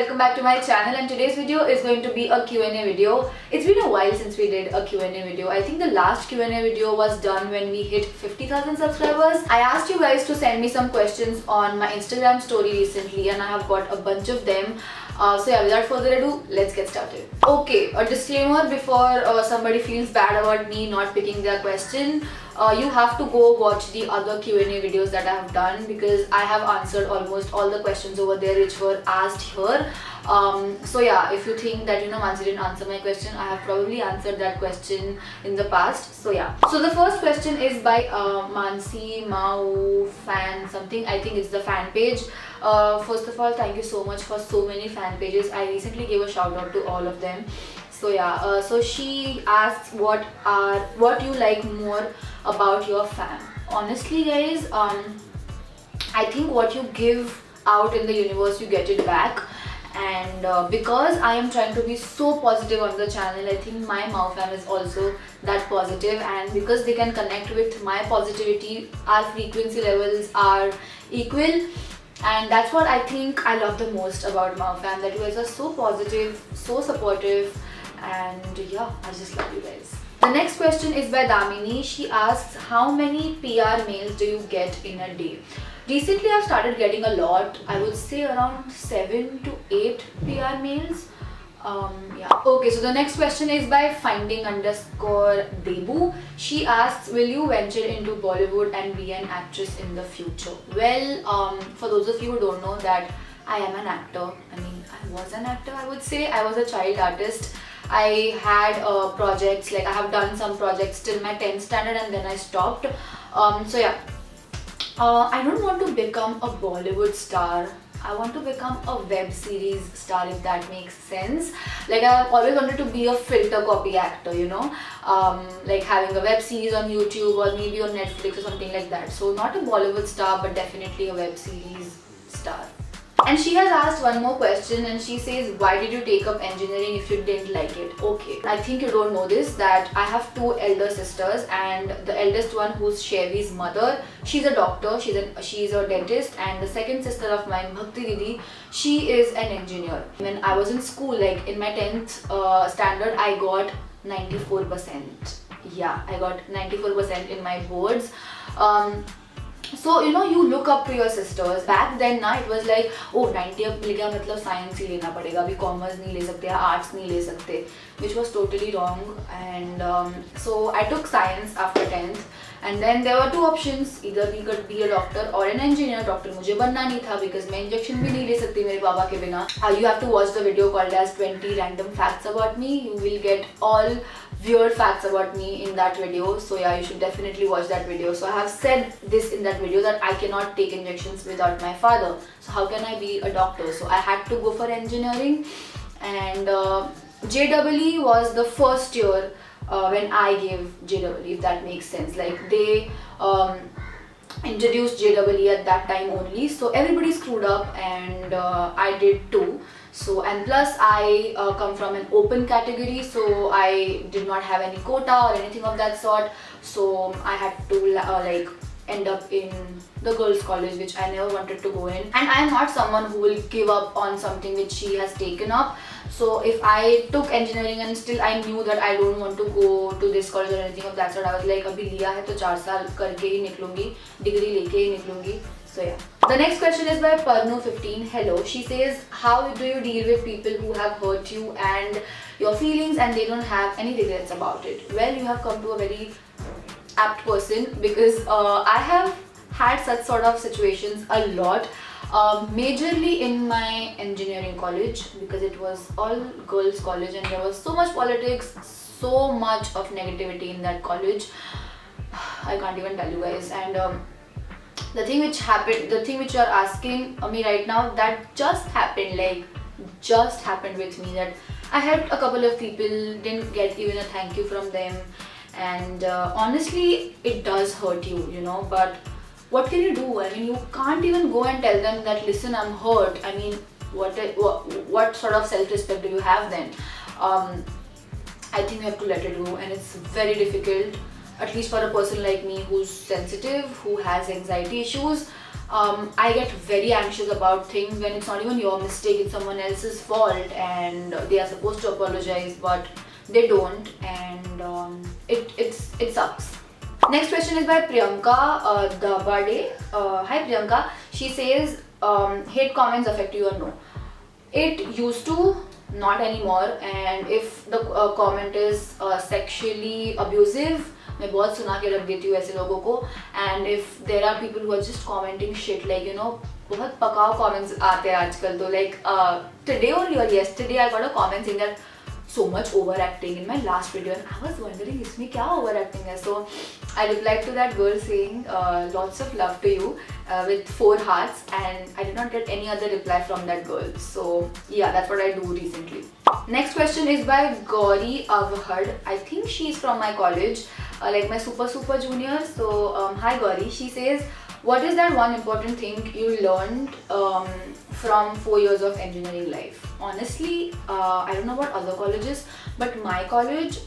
welcome back to my channel and today's video is going to be a Q&A video. It's been a while since we did a Q&A video. I think the last Q&A video was done when we hit 50,000 subscribers. I asked you guys to send me some questions on my Instagram story recently and I have got a bunch of them. Uh, so yeah, without further ado, let's get started. Okay, a disclaimer before uh, somebody feels bad about me not picking their question. Uh, you have to go watch the other Q&A videos that I have done because I have answered almost all the questions over there which were asked here. Um, so yeah, if you think that you know Manasi didn't answer my question, I have probably answered that question in the past. So yeah. So the first question is by uh, Manasi Mau fan something. I think it's the fan page. Uh, first of all, thank you so much for so many fan pages. I recently gave a shout out to all of them. So yeah, uh, so she asks what are what you like more about your fan. Honestly, guys, um, I think what you give out in the universe, you get it back. And uh, because I am trying to be so positive on the channel I think my Mau fam is also that positive. And because they can connect with my positivity our frequency levels are equal. And that's what I think I love the most about Mau fam that you guys are so positive so supportive and yeah I just love you guys. The next question is by Damini. She asks how many PR mails do you get in a day? Recently I've started getting a lot. I would say around 7 to 8 PR mails. Um, yeah. Okay so the next question is by finding underscore debu. She asks will you venture into bollywood and be an actress in the future? Well um, for those of you who don't know that i am an actor. I mean i was an actor i would say. I was a child artist i had uh, projects like i have done some projects till my 10th standard and then i stopped um, so yeah uh, I don't want to become a Bollywood star. I want to become a web series star if that makes sense. Like I've always wanted to be a FilterCopy actor, you know, um, like having a web series on YouTube or maybe on Netflix or something like that. So not a Bollywood star but definitely a web series star. And she has asked one more question and she says, why did you take up engineering if you didn't like it? Okay, I think you don't know this that I have two elder sisters and the eldest one who's Chevy's mother, she's a doctor, she's, a she's a dentist and the second sister of mine, Bhakti Didi, she is an engineer. When I was in school, like in my 10th uh, standard, I got 94%. Yeah, I got 94% in my boards. Um, so you know you look up to your sisters back then ना it was like oh ninety up मिल गया मतलब science ही लेना पड़ेगा अभी commerce नहीं ले सकते arts नहीं ले सकते which was totally wrong and so I took science after tenth and then there two option इधर we could be a doctor और एन इंजीनियर डॉक्टर मुझे बनना नहीं था बिकॉज़ मैं इंजेक्शन भी नहीं ले सकती मेरे बाबा के बिना you have to watch the video called as twenty random facts about me you will get all weird facts about me in that video. So yeah you should definitely watch that video. So I have said this in that video that I cannot take injections without my father. So how can I be a doctor? So I had to go for engineering. And uh, JEE was the first year uh, when I gave JWE if that makes sense. Like they um, introduced JWE at that time only. So everybody screwed up and uh, I did too so and plus I uh, come from an open category so I did not have any quota or anything of that sort. So I had to uh, like end up in the girls college which I never wanted to go in. And I am not someone who will give up on something which she has taken up. So if I took engineering and still I knew that I don't want to go to this college or anything of that sort I was like abhi liya hai to 4 saal karke hi niklungi degree leke hi niklungi. So yeah. The next question is by Parno15. Hello. She says, how do you deal with people who have hurt you and your feelings and they don't have any regrets about it? Well, you have come to a very apt person because uh, I have had such sort of situations a lot. Um, majorly in my engineering college because it was all girls college and there was so much politics, so much of negativity in that college. I can't even tell you guys and um, the thing which happened the thing which you are asking me right now that just happened like just happened with me that I helped a couple of people didn't get even a thank you from them. And uh, honestly it does hurt you you know but what can you do? I mean you can't even go and tell them that listen I'm hurt. I mean what what, what sort of self-respect do you have then? Um, I think you have to let it go and it's very difficult at least for a person like me who's sensitive, who has anxiety issues, um, I get very anxious about things when it's not even your mistake, it's someone else's fault and they are supposed to apologize but they don't and um, it, it's, it sucks. Next question is by Priyanka uh, Dabade. Uh, hi Priyanka. She says, um, hate comments affect you or no? It used to, not anymore and if the uh, comment is uh, sexually abusive मैं बहुत सुना के रख देती हूँ ऐसे लोगों को। And if there are people who are just commenting shit like you know बहुत पकाओ कॉमेंट्स आते हैं आजकल तो लाइक टुडे ओनली और yesterday I got a comments in that so much over acting in my last video and I was wondering इसमें क्या over acting है so I replied to that girl saying lots of love to you with four hearts and I did not get any other reply from that girl so yeah that what I do recently next question is by Gauri Awhad I think she is from my college uh, like my super super junior so um, hi Gauri. She says what is that one important thing you learned um, from four years of engineering life? Honestly uh, I don't know about other colleges but my college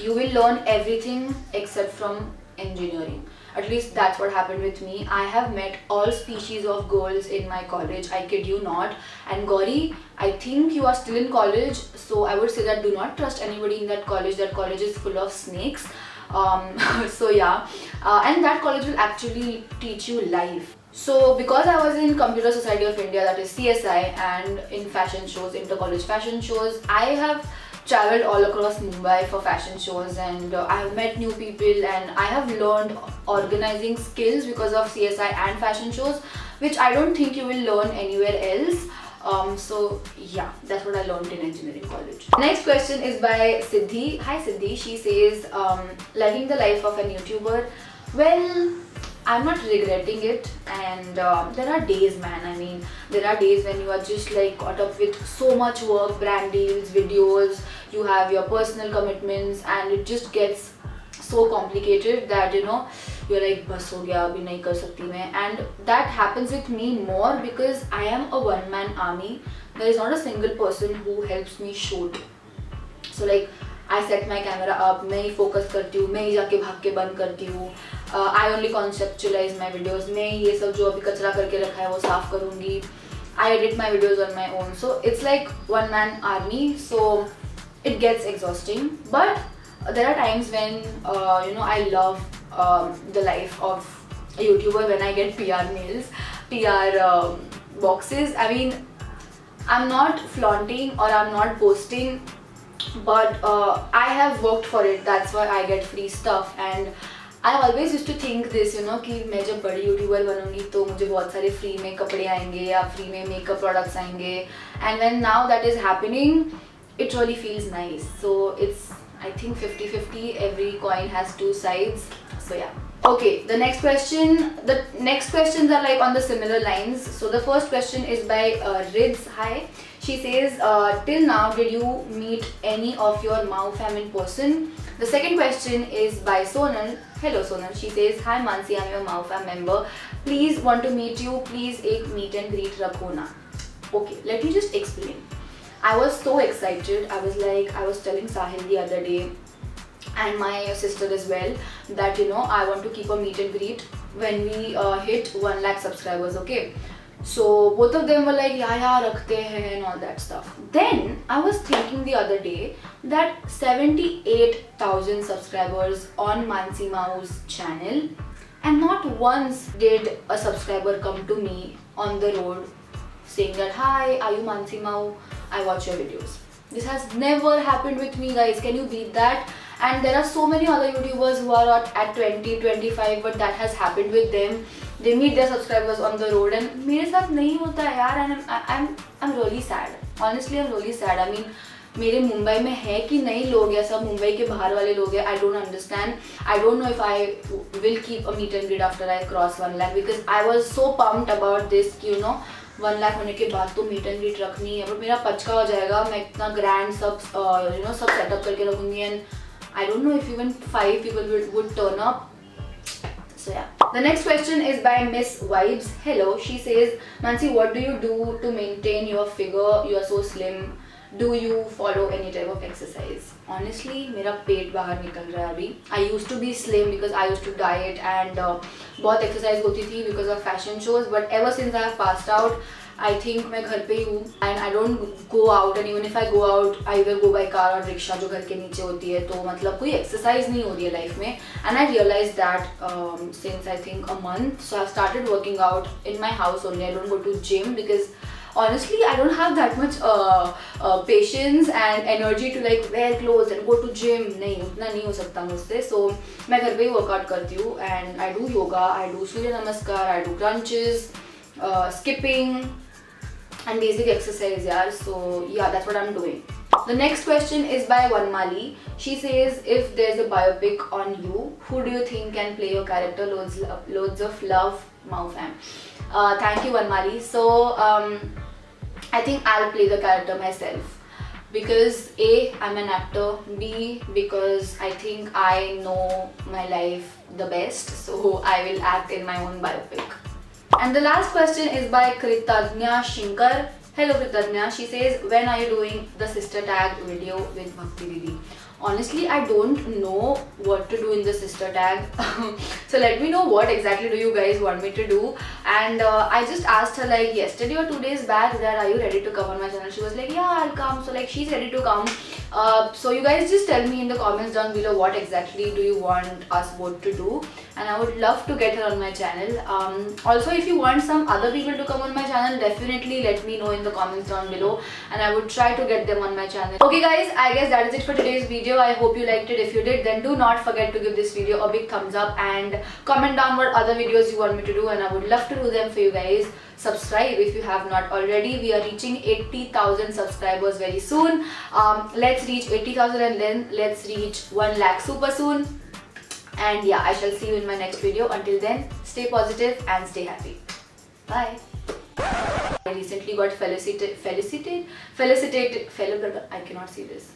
you will learn everything except from engineering. At least that's what happened with me. I have met all species of girls in my college i kid you not. And Gauri i think you are still in college so i would say that do not trust anybody in that college. That college is full of snakes um, so yeah uh, and that college will actually teach you life so because I was in Computer Society of India that is CSI and in fashion shows, inter-college fashion shows, I have traveled all across Mumbai for fashion shows and uh, I have met new people and I have learned organizing skills because of CSI and fashion shows which I don't think you will learn anywhere else. Um, so yeah, that's what I learned in engineering college. Next question is by Siddhi. Hi Siddhi, she says, um, living the life of an YouTuber. Well, I'm not regretting it and uh, there are days man I mean there are days when you are just like caught up with so much work brand deals videos you have your personal commitments and it just gets so complicated that you know you like बस हो गया अभी नहीं कर सकती मैं। And that happens with me more because I am a one man army there is not a single person who helps me shoot so like I set my camera up मैं ही फोकस करती हूँ मैं ही जाके भाग के बंद करती हूँ। I only conceptualize my videos मैं ये सब जो अभी कचरा करके रखा है वो साफ़ करूँगी। I edit my videos on my own so it's like one man army so it gets exhausting. But there are times when uh, you know i love um, the life of a YouTuber when I get PR mails, PR um, boxes. I mean, I'm not flaunting or I'm not posting but uh, I have worked for it that's why I get free stuff and I always used to think this you know कि मैं जब बड़ी YouTuber बनूंगी तो मुझे बहुत सारे free में कपड़े आएंगे या फ्री में मेकअप प्रोडक्ट्स आएंगे and when now that is happening it really feels nice so it's I think 50-50 every coin has two sides so yeah okay the next question the next questions are like on the similar lines so the first question is by uh, Rids hi she says, uh, till now did you meet any of your Mau fam in person? The second question is by Sonal. Hello Sonal. She says, Hi Manasi, I'm your Mau fam member. Please want to meet you. Please a meet and greet rakho Okay, let me just explain. I was so excited. I was like, I was telling Sahil the other day and my sister as well that you know I want to keep a meet and greet when we uh, hit 1 lakh subscribers okay so both of them were like, yeah, yeah, rakhte hain and all that stuff. Then I was thinking the other day that 78,000 subscribers on Manasi Mau's channel and not once did a subscriber come to me on the road saying that, hi, are you Manasi Mau? I watch your videos. This has never happened with me guys. Can you beat that? And there are so many other YouTubers who are at 20, 25 but that has happened with them they meet their subscribers on the road and मेरे साथ नहीं होता है यार and I'm I'm I'm really sad honestly I'm really sad I mean मेरे मुंबई में है कि नहीं लोग या सब मुंबई के बाहर वाले लोग हैं I don't understand I don't know if I will keep a meet and greet after I cross one lakh because I was so pumped about this you know one lakh होने के बाद तो मीट एंड रीट रखनी है पर मेरा पचका हो जाएगा। मैं इतना ग्रैंड सब यू नो सब सेटअप करके रखूँगी and I don't know if even five people would turn up so yeah the next question is by miss vibes hello she says Mansi what do you do to maintain your figure you are so slim do you follow any type of exercise honestly मेरा पेट बाहर निकल रहा है अभी। I used to be slim because I used to diet and बहुत exercise होती थी because of fashion shows but ever since I have passed out I think मैं घर पे ही हूँ। And I don't go out and even if I go out I will go by car और rickshaw जो घर के नीचे होती है तो मतलब कोई एक्सरसाइज नहीं हो रही है लाइफ में। And I realise that since I think a month so I started working out in my house only I don't go to gym because honestly I don't have that much uh, uh, patience and energy to like wear clothes and go to gym नहीं उतना नहीं हो सकता मुझसे so मैं घर पे ही workout करती हूँ and I do yoga I do सूर्य नमस्कार I do crunches uh, skipping and basic exercise yeah so yeah that's what I'm doing the next question is by Vanmali. She says, if there's a biopic on you, who do you think can play your character? Loads, loads of love, Mau fam. Uh, thank you, Vanmali. So, um, I think I'll play the character myself because A, I'm an actor, B, because I think I know my life the best, so I will act in my own biopic. And the last question is by Kritagnya Shinkar. Hello Kritagnya, she says, when are you doing the sister tag video with Bhakti Didi? Honestly i don't know what to do in the sister tag. So let me know what exactly do you guys want me to do. And uh, i just asked her like yesterday or two days back that are you ready to come on my channel? She was like yeah i'll come. So like she's ready to come uh, so you guys just tell me in the comments down below what exactly do you want us both to do and i would love to get her on my channel um, also if you want some other people to come on my channel definitely let me know in the comments down below and i would try to get them on my channel okay guys i guess that is it for today's video video. I hope you liked it. If you did, then do not forget to give this video a big thumbs up and comment down what other videos you want me to do and I would love to do them for you guys. Subscribe if you have not already. We are reaching 80,000 subscribers very soon. Um, let's reach 80,000 and then let's reach 1 lakh super soon. And yeah, I shall see you in my next video. Until then, stay positive and stay happy. Bye. I recently got felicitated, felicitated, felicitated, fel I cannot see this.